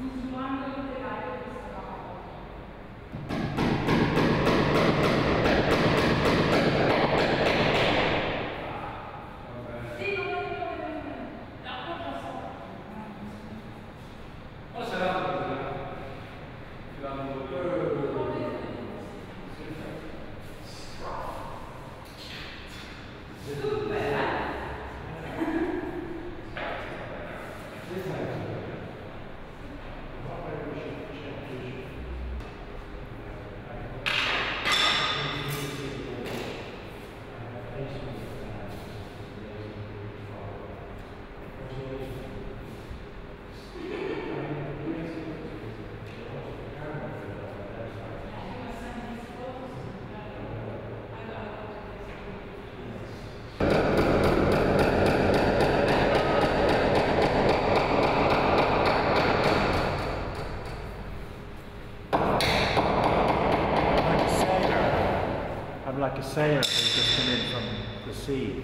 insinuando tutelare like a sailor who's just come in from the sea.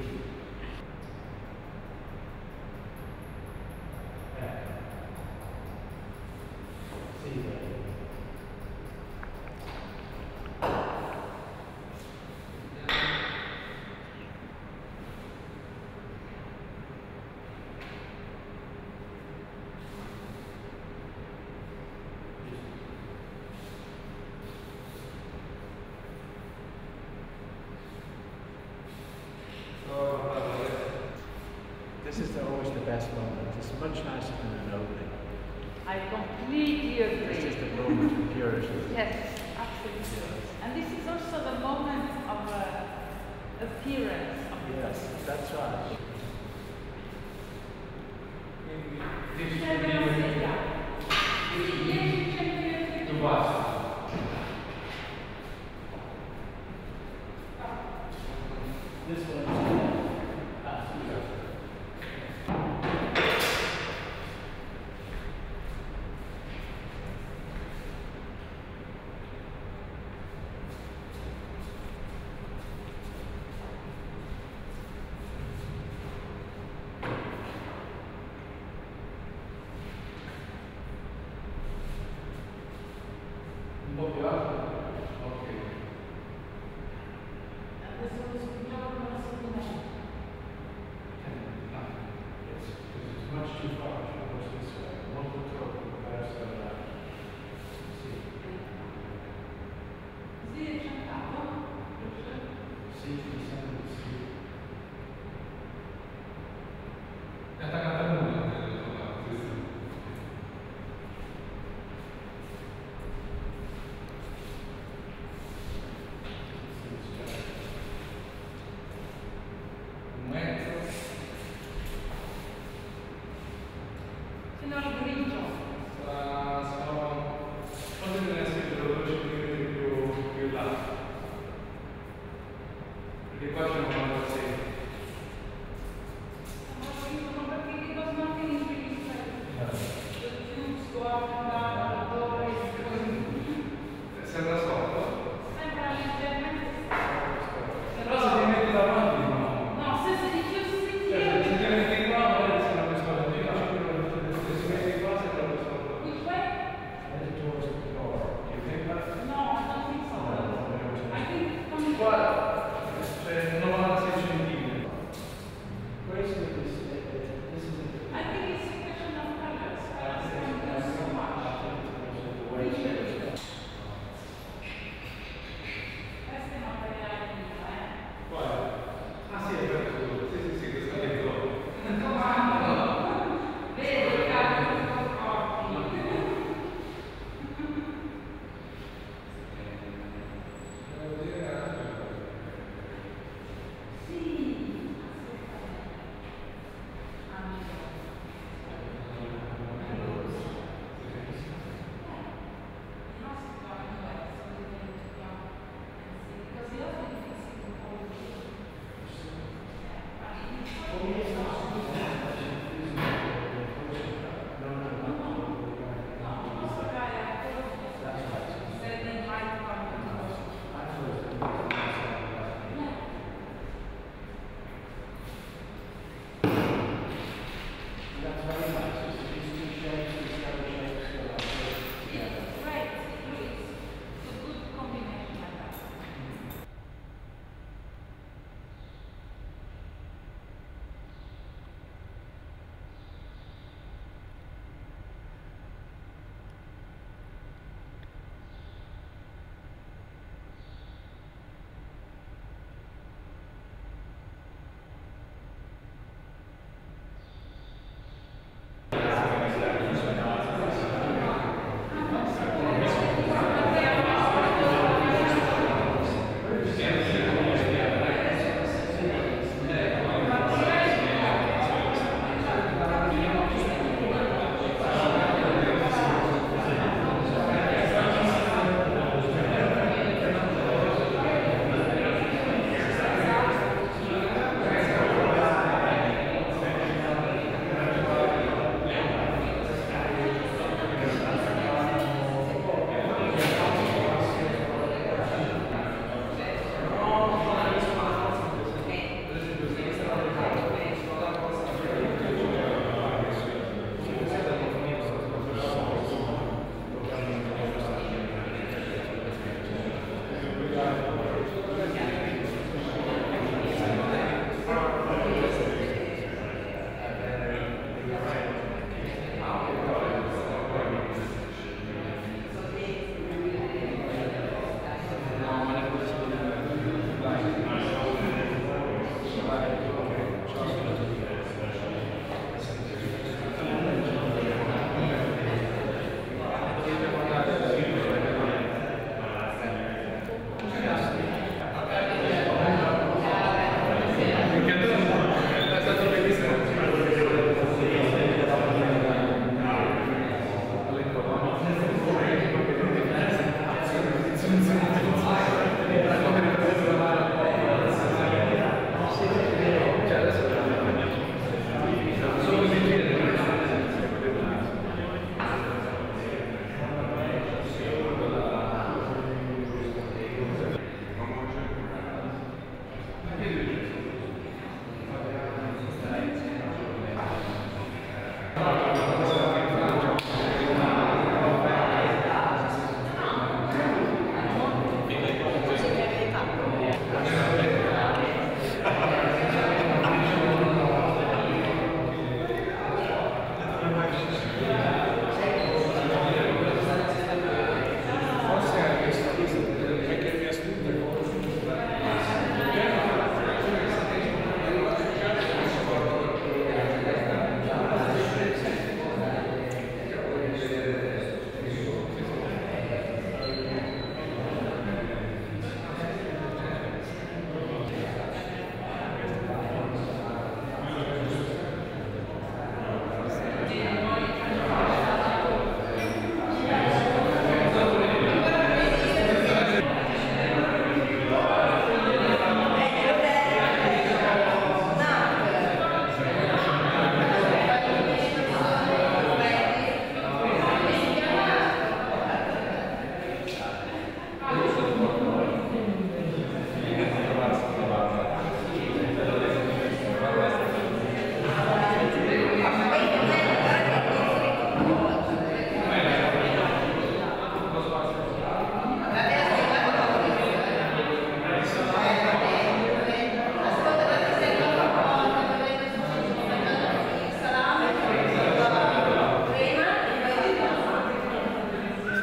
I completely agree. This is the moment of purity. yes, absolutely. Yes. And this is also the moment of uh, appearance. Of yes, that's right. Oh. This one. not agree. Grace